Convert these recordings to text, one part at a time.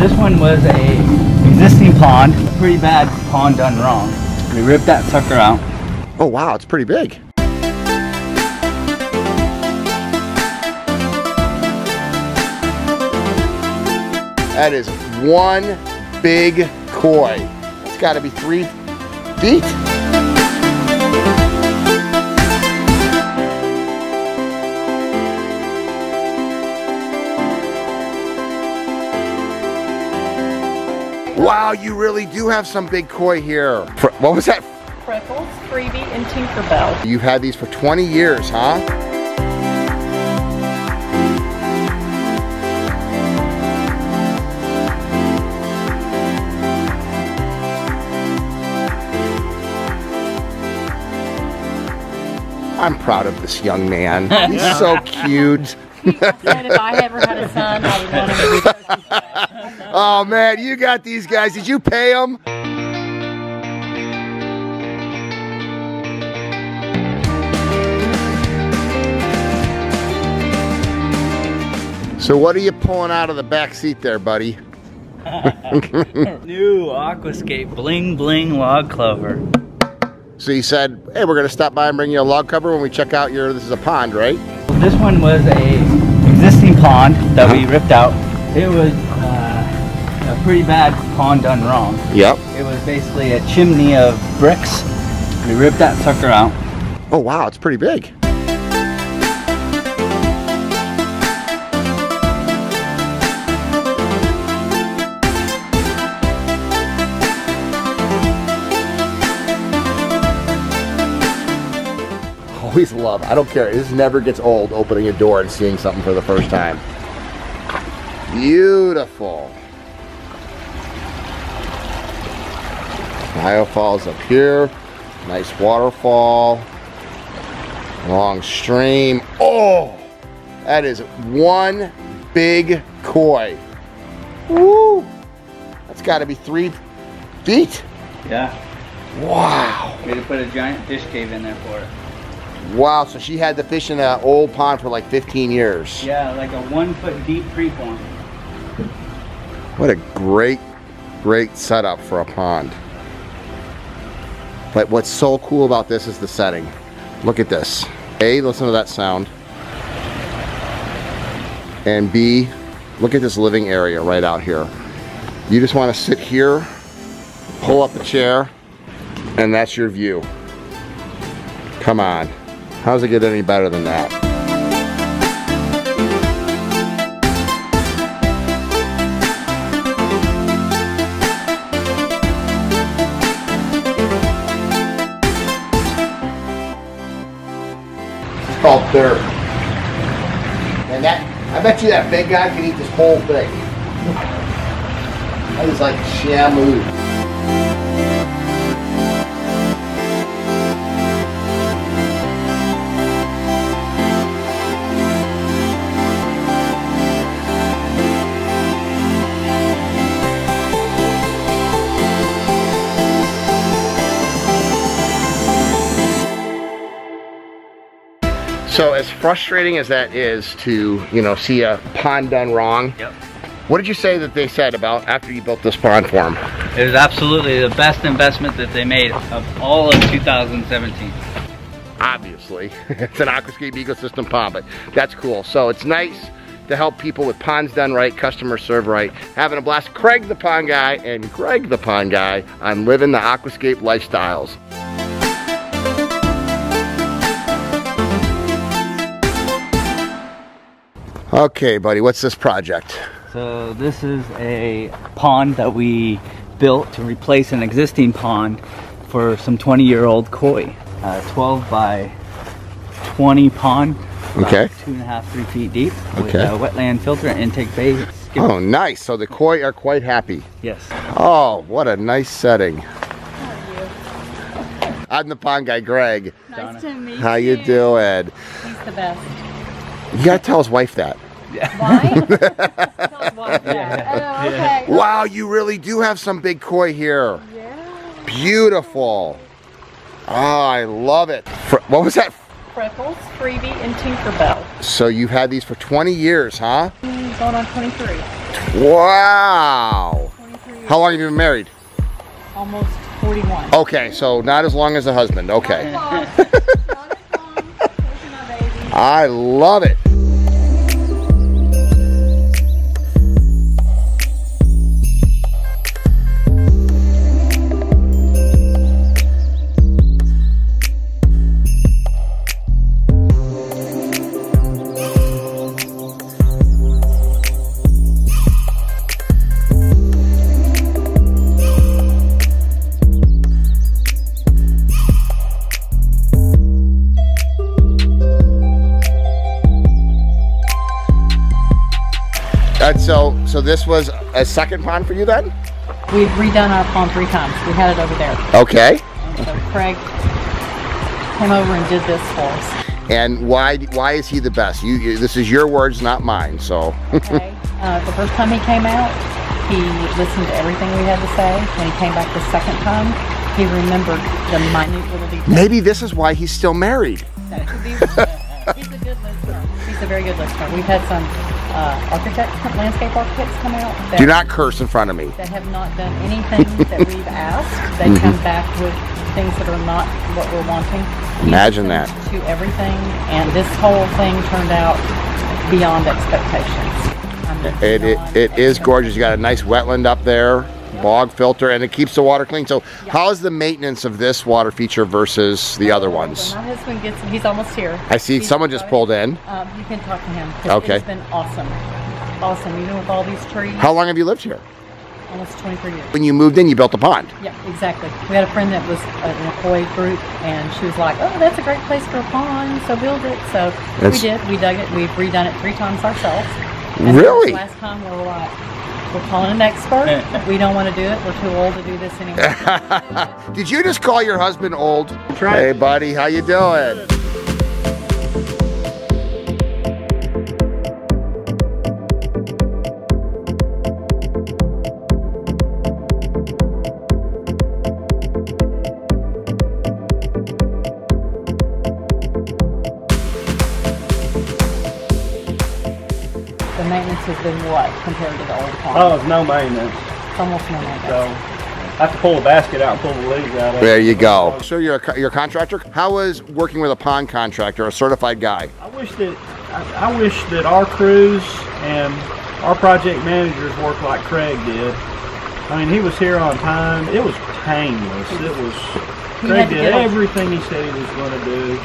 this one was a existing pond, pretty bad pond done wrong. We ripped that sucker out. Oh wow, it's pretty big. That is one big koi. It's got to be three feet. Really do have some big koi here. What was that? Freckles, Freebie, and Tinkerbell. You've had these for 20 years, huh? I'm proud of this young man. He's so cute. And if I ever had a son, I would want him to be. Oh man, you got these guys. Did you pay them? So what are you pulling out of the back seat there, buddy? New Aquascape Bling Bling Log Cover. So you said, hey, we're gonna stop by and bring you a log cover when we check out your, this is a pond, right? This one was a existing pond that we ripped out. It was pretty bad pond done wrong. Yep. It was basically a chimney of bricks. We ripped that sucker out. Oh wow, it's pretty big. Always love, I don't care, this never gets old opening a door and seeing something for the first time. Beautiful. Ohio Falls up here. Nice waterfall. Long stream. Oh, that is one big koi. Woo! That's got to be three feet. Yeah. Wow. We had to put a giant fish cave in there for it. Wow, so she had the fish in an old pond for like 15 years. Yeah, like a one foot deep creek one. What a great, great setup for a pond. But what's so cool about this is the setting. Look at this. A, listen to that sound. And B, look at this living area right out here. You just want to sit here, pull up a chair, and that's your view. Come on. How does it get any better than that? Called dirt. And that, I bet you that big guy could eat this whole thing. That is like shamu. So as frustrating as that is to, you know, see a pond done wrong, Yep. what did you say that they said about after you built this pond for them? It was absolutely the best investment that they made of all of 2017. Obviously, it's an aquascape ecosystem pond, but that's cool. So it's nice to help people with ponds done right, customer serve right, having a blast. Craig the pond guy and Greg the pond guy on living the aquascape lifestyles. Okay, buddy, what's this project? So this is a pond that we built to replace an existing pond for some 20 year old koi. Uh, 12 by 20 pond. Okay. Two and a half, three feet deep with a wetland filter and intake bay. skip- Oh, nice. So the koi are quite happy. Yes. Oh, what a nice setting. I'm the pond guy, Greg. Nice to meet you. How you doing? He's the best. You gotta tell his wife that. Why? Tell his wife. Oh, okay. Wow, you really do have some big koi here. Yeah. Beautiful. Oh, I love it. Fr- what was that? Freckles, Freebie, and Tinkerbell. So you've had these for 20 years, huh? Mm, Going on 23. Wow. 23 How long have you been married? almost 41. Okay, so not as long as the husband. Okay. Not as long. Not as long. Those are my babies. I love it. So, so this was a second pond for you then? We've redone our pond three times. We had it over there. Okay. And so Craig came over and did this for us. And why why is he the best? You, you this is your words, not mine. So Okay. uh, the first time he came out, he listened to everything we had to say. When he came back the second time, he remembered the minute little details. maybe this is why he's still married. That could be- he's a good listener. He's a very good listener. We've had some uh, architects, landscape architects come out Do not curse in front of me. that have not done anything that we've asked. They Mm-hmm. come back with things that are not what we're wanting. Imagine that. To everything, and this whole thing turned out beyond expectations. I mean, It, it, beyond it is gorgeous. You got a nice wetland up there, bog filter, and it keeps the water clean. So how is the maintenance of this water feature versus the other ones? When my husband gets, he's almost here. I see He's- someone just pulled in. Um, you can talk to him. Okay. It's been awesome. Awesome. Even with all these trees. How long have you lived here? Almost 23 years. When you moved in, you built a pond. Yeah, exactly. We had a friend that was uh, in a koi group, and she was like, "Oh, that's a great place for a pond, so build it." So That's- we did. We dug it. We've redone it three times ourselves. And Really? Last time we were like, "We're calling an expert. we don't want to do it. We're too old to do this anymore." Did you just call your husband old? right. Hey, buddy, how you doing? Has been what compared to the old pond? Oh, it's no maintenance. It's almost no maintenance. So I have to pull the basket out and pull the leaves out of it. There you go. So you're a, co- you're a contractor. How is working with a pond contractor, a certified guy? I wish that I, I wish that our crews and our project managers worked like Craig did. I mean, he was here on time. It was painless. It was He Craig did everything he said he was going to do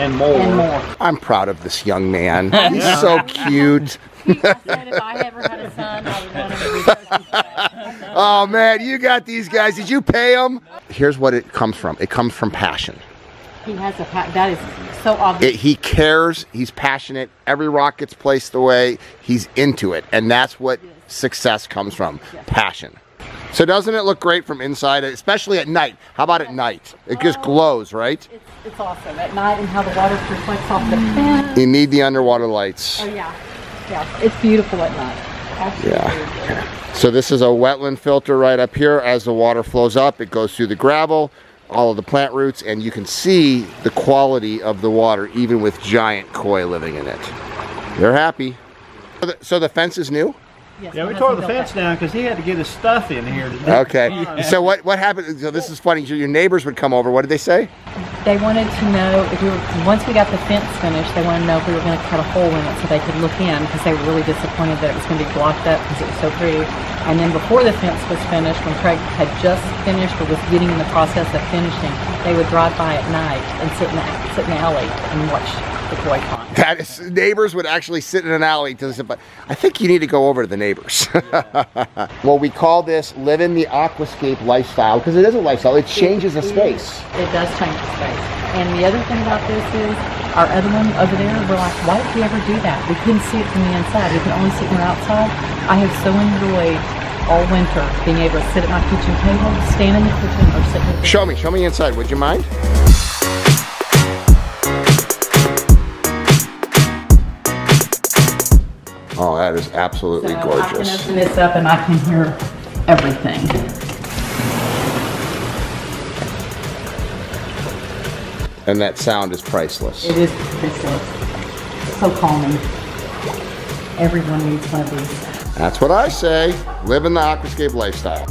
and more. and more. I'm proud of this young man. He's so cute. I said if I ever had a son, I would want him to be Oh man, you got these guys. Did you pay them? Here's what it comes from. It comes from passion. He has a pa- that is so obvious. It, he cares. He's passionate. Every rock gets placed the way He's into it, and that's what success comes from. Passion. So doesn't it look great from inside, especially at night? How about at night? It just um, glows, right? It's, it's awesome at night and how the water reflects off the fence. You need the underwater lights. Oh yeah, yeah, it's beautiful at night. Absolutely Yeah. beautiful. So this is a wetland filter right up here. As the water flows up, it goes through the gravel, all of the plant roots, and you can see the quality of the water even with giant koi living in it. They're happy. So the, so the fence is new? Yes, Yeah, we tore the fence that. down because he had to get his stuff in here today. Okay. So what what happened? So this is funny. So your neighbors would come over. What did they say? They wanted to know if we were once we got the fence finished. They wanted to know if we were going to cut a hole in it so they could look in because they were really disappointed that it was going to be blocked up because it was so pretty. And then before the fence was finished, when Craig had just finished or was getting in the process of finishing, they would drive by at night and sit in the, sit in the alley and watch the koi pond. That is, neighbors would actually sit in an alley to listen. But I think you need to go over to the neighbors. well, we call this living the aquascape lifestyle because it is a lifestyle. It changes the space. is. It does change the space. And the other thing about this is, our other one over there, we're like, why did we ever do that? We couldn't see it from the inside. We can only see it from the outside. I have so enjoyed all winter being able to sit at my kitchen table, stand in the kitchen, or sit in the Show me, show me inside. Would you mind? That is absolutely So I can gorgeous. open this up and I can hear everything. And that sound is priceless. It is priceless. So calming. Everyone needs one of these. That's what I say. Living the aquascape lifestyle.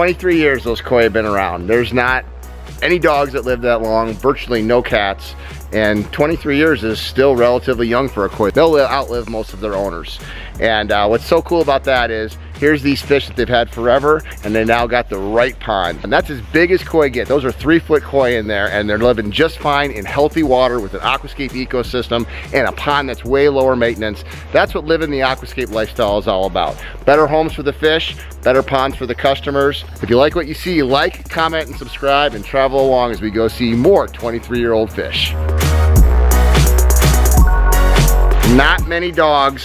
23 years those koi have been around. There's not any dogs that live that long, virtually no cats, and 23 years is still relatively young for a koi. They'll outlive most of their owners. And uh, what's so cool about that is, here's these fish that they've had forever, and they now got the right pond. And that's as big as koi get. Those are three foot koi in there, and they're living just fine in healthy water with an aquascape ecosystem and a pond that's way lower maintenance. That's what living the aquascape lifestyle is all about. Better homes for the fish, better ponds for the customers. If you like what you see, like, comment, and subscribe, and travel along as we go see more 23-year-old fish. Not many dogs.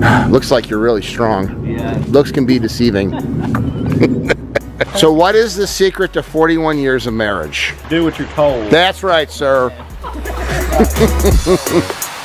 Looks like you're really strong. Yeah. Looks can be deceiving. so what is the secret to 41 years of marriage? Do what you're told. That's right, sir.